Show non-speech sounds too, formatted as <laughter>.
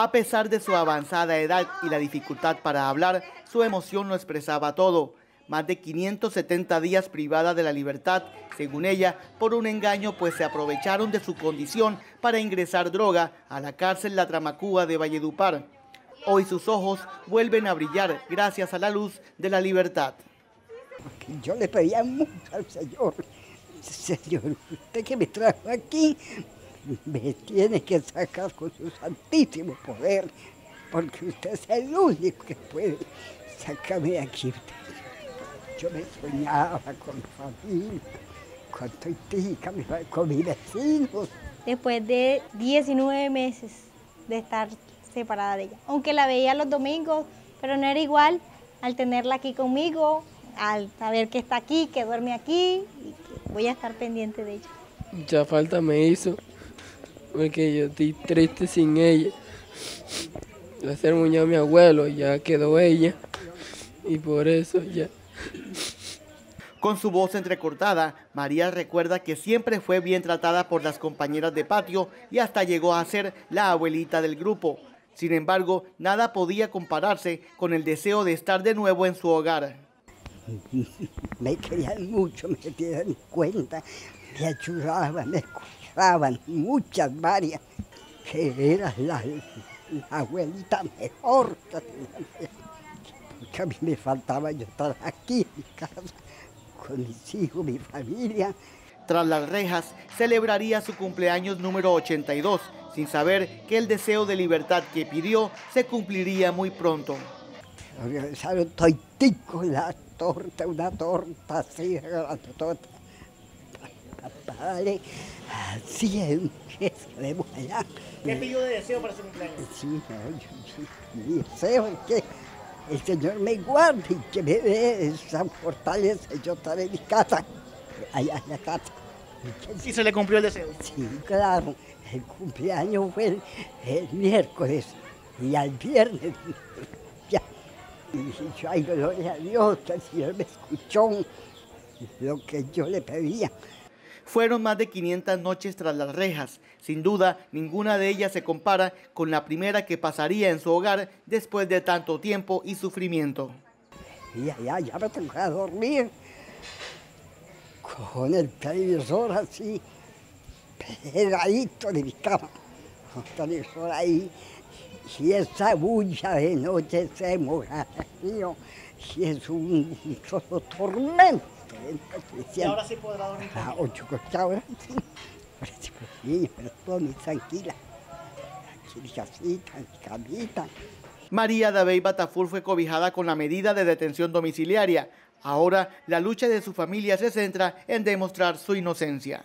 A pesar de su avanzada edad y la dificultad para hablar, su emoción lo expresaba todo. Más de 570 días privada de la libertad, según ella, por un engaño, pues se aprovecharon de su condición para ingresar droga a la cárcel La Tramacúa de Valledupar. Hoy sus ojos vuelven a brillar gracias a la luz de la libertad. Yo le pedía mucho al Señor, Señor, usted que me trajo aquí, <laughs> me tiene que sacar con su santísimo poder, porque usted es el único que puede sacarme de aquí. Yo me soñaba con mi familia, con Toitica, con mis vecinos. Después de 19 meses de estar separada de ella, aunque la veía los domingos, pero no era igual al tenerla aquí conmigo, al saber que está aquí, que duerme aquí y que voy a estar pendiente de ella. Mucha falta me hizo porque yo estoy triste sin ella. La ser a mi abuelo, ya quedó ella y por eso ya. Con su voz entrecortada, María recuerda que siempre fue bien tratada por las compañeras de patio y hasta llegó a ser la abuelita del grupo. Sin embargo, nada podía compararse con el deseo de estar de nuevo en su hogar. <laughs> Me querían mucho, me dieron cuenta, me ayudaban, me muchas, varias, que era la, abuelita mejor. Porque a mí me faltaba yo estar aquí en mi casa, con mis hijos, mi familia. Tras las rejas, celebraría su cumpleaños número 82, sin saber que el deseo de libertad que pidió se cumpliría muy pronto. Organizaron toitico la torta, una torta así, la torta. Padre, así es, estaremos allá. ¿Qué pidió de deseo para su cumpleaños? Sí, mi deseo es que el Señor me guarde y que me dé esa fortaleza yo estaré en mi casa, allá en la casa. ¿Y se le cumplió el deseo? Sí, claro. El cumpleaños fue el, el miércoles y al viernes <laughs> ya. Y dije, ay, gloria a Dios, el Señor me escuchó lo que yo le pedía. Fueron más de 500 noches tras las rejas. Sin duda, ninguna de ellas se compara con la primera que pasaría en su hogar después de tanto tiempo y sufrimiento. Ya, ya, ya me tengo que dormir con el televisor así, pegadito de mi cama. Con el televisor ahí, y esa bulla de noche se moja, <laughs> y es un solo tormento. ¿Y ahora sí podrá dormir? Ah, ocho ahora sí. sí, pero todo muy tranquila. Aquí casita, camita. María Dabey Batafur fue cobijada con la medida de detención domiciliaria. Ahora la lucha de su familia se centra en demostrar su inocencia.